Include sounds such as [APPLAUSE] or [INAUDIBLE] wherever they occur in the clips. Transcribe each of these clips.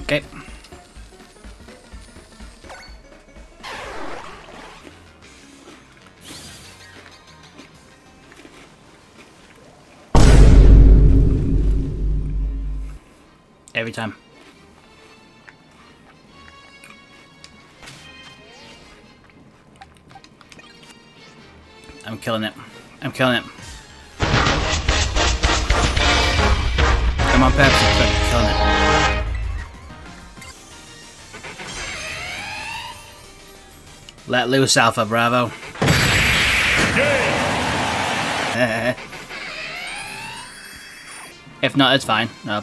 Okay. Every time. I'm killing it. I'm killing it. I'm on purpose, I'm killing it. Let loose, Alpha Bravo. [LAUGHS] if not, it's fine. No.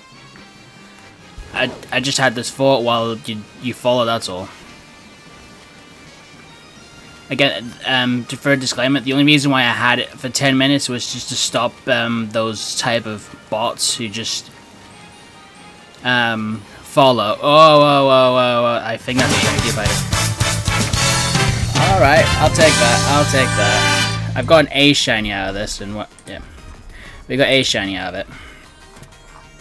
I, I just had this thought while you, you follow, that's all. Again, um, for a disclaimer, the only reason why I had it for 10 minutes was just to stop um, those type of bots who just um, follow. Oh, oh, oh, oh, oh, I think that's a tricky fighter. Alright, I'll take that, I'll take that. I've got an A shiny out of this, and what, yeah. We got A shiny out of it.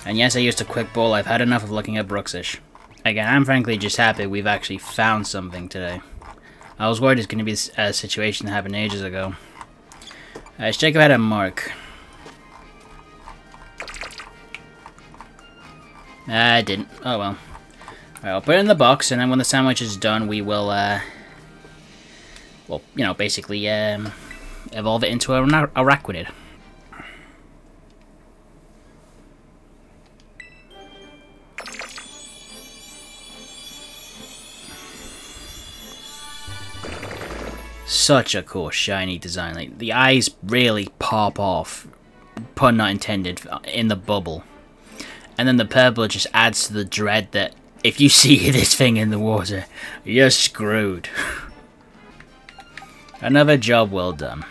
And yes, I used a quick ball, I've had enough of looking at Bruxish. Again, I'm frankly just happy we've actually found something today. I was worried it's going to be a situation that happened ages ago. Uh, let's check out a mark. I didn't. Oh well. Alright, I'll put it in the box, and then when the sandwich is done, we will, uh... Well, you know, basically, um... Evolve it into an Araquanid. Such a cool shiny design. Like the eyes really pop off, pun not intended, in the bubble. And then the purple just adds to the dread that if you [LAUGHS] see this thing in the water, you're screwed. [LAUGHS] Another job well done.